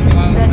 be